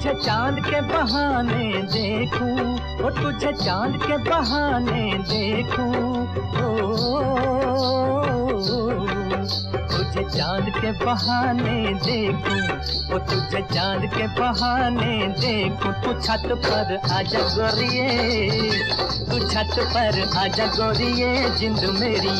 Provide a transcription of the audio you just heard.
तुझे चाँद के बहाने देखूँ वो तुझे चाँद के बहाने देखूँ तुझे चाँद के बहाने देखूँ वो तुझे चाँद के बहाने देखूँ, तू छत पर आजा गोरिए तू छत पर आजा गोरिए जिंद मेरी